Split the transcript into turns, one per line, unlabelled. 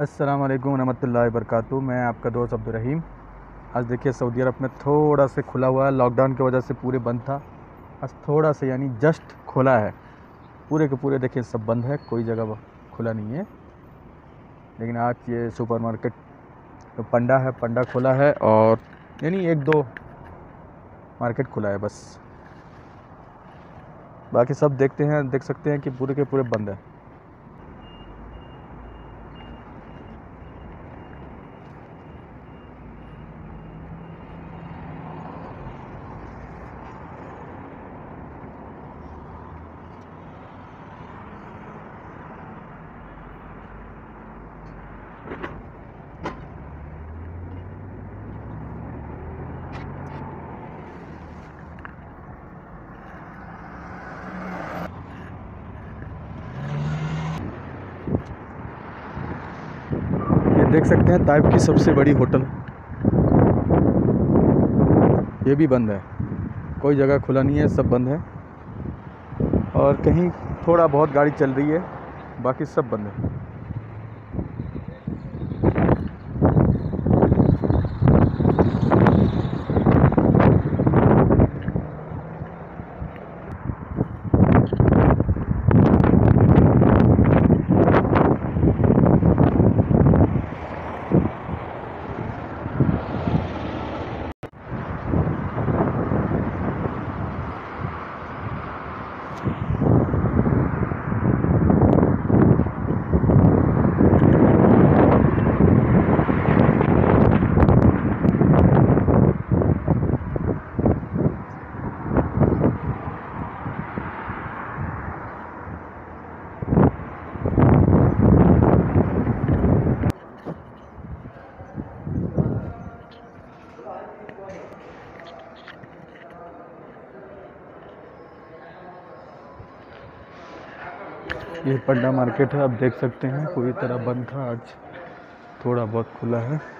अस्सलाम वालेकुम रहमतुल्लाहि वबरकातुहू। मैं आपका दोस्त अब्दुलरहीम आज देखिए, सऊदी अरब में थोड़ा से खुला हुआ है। लॉकडाउन की वजह से पूरे बंद था। आज थोड़ा से यानी जस्ट खुला है। पूरे के पूरे देखिए, सब बंद है। कोई जगह खुला नहीं है। लेकिन आज ये सुपरमार्केट तो पंडा है। पंडा खुला है और यानी एक दो मार्केट खुला है बस। बाकी सब देखते हैं, देख सकते हैं कि पूरे के पूरे बंद है। ये देख सकते हैं ताइप की सबसे बड़ी होटल। ये भी बंद है। कोई जगह खुला नहीं है, सब बंद है। और कहीं थोड़ा बहुत गाड़ी चल रही है, बाकी सब बंद है। ये पंडा मार्केट है, आप देख सकते हैं, पूरी तरह बंद था आज। थोड़ा बहुत खुला है।